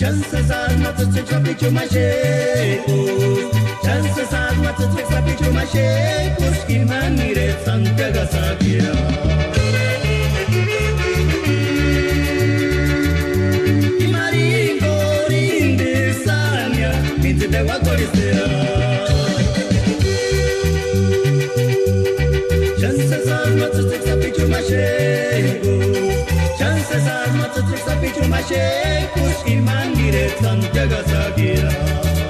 Chances are my tricks are bitch my shape. Chances are my tricks are bitch my shape. Uski mani re santaga sakia. Maringo rinde sanya, mitse dewa korisera. Kicsi mesét, Puszkin, Mándirét, Szent Gyögaszagirát.